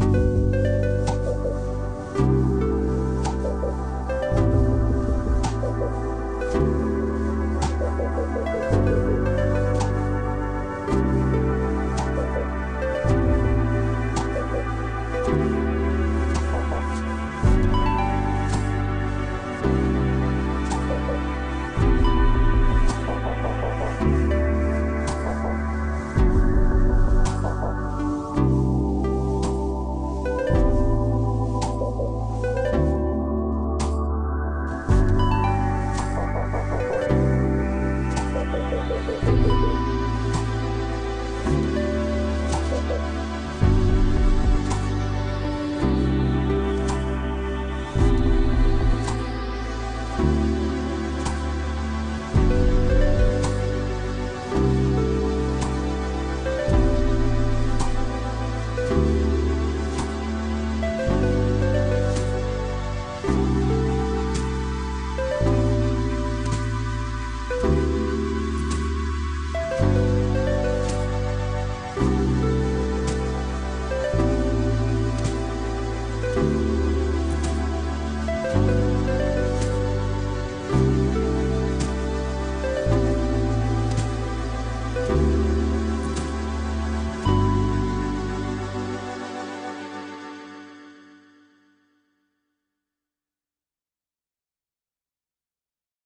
you